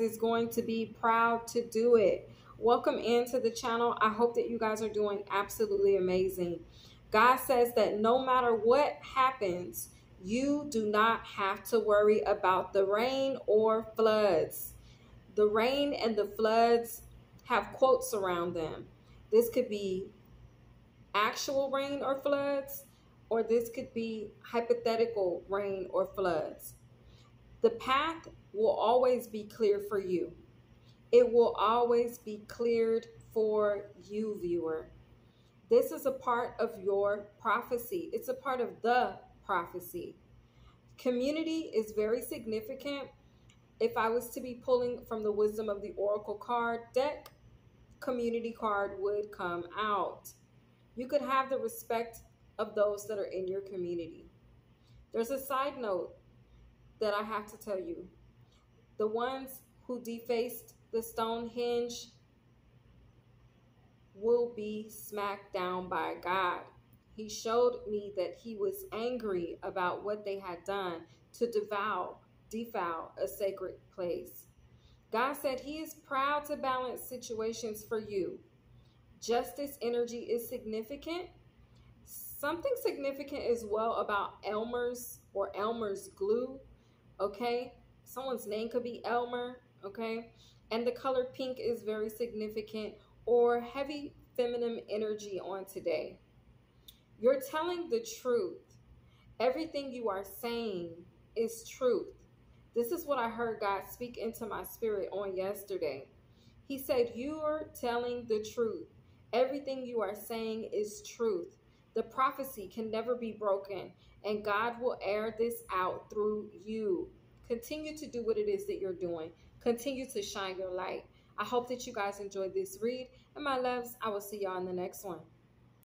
is going to be proud to do it. Welcome into the channel. I hope that you guys are doing absolutely amazing. God says that no matter what happens, you do not have to worry about the rain or floods. The rain and the floods have quotes around them. This could be actual rain or floods, or this could be hypothetical rain or floods. The path will always be clear for you. It will always be cleared for you, viewer. This is a part of your prophecy. It's a part of the prophecy. Community is very significant. If I was to be pulling from the Wisdom of the Oracle card deck, community card would come out. You could have the respect of those that are in your community. There's a side note that I have to tell you. The ones who defaced the Stonehenge will be smacked down by God. He showed me that he was angry about what they had done to devour, defile a sacred place. God said he is proud to balance situations for you. Justice energy is significant. Something significant as well about Elmer's or Elmer's glue, okay? Someone's name could be Elmer, okay? And the color pink is very significant or heavy feminine energy on today. You're telling the truth. Everything you are saying is truth. This is what I heard God speak into my spirit on yesterday. He said, You are telling the truth. Everything you are saying is truth. The prophecy can never be broken, and God will air this out through you. Continue to do what it is that you're doing. Continue to shine your light. I hope that you guys enjoyed this read. And my loves, I will see y'all in the next one.